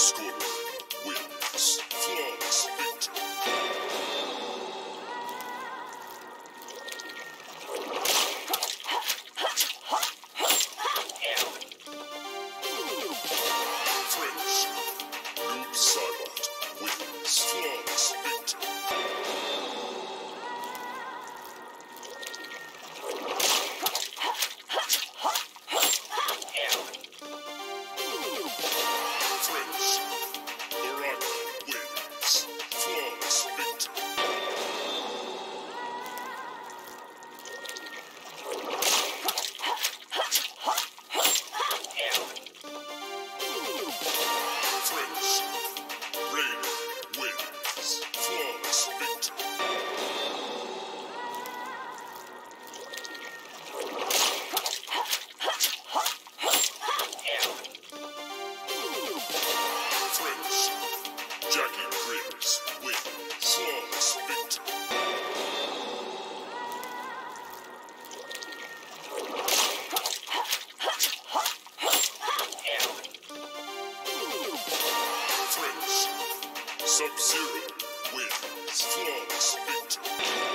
school. Jackie Briggs with flawless Victor. French Sub-Zero wins flawless Victor.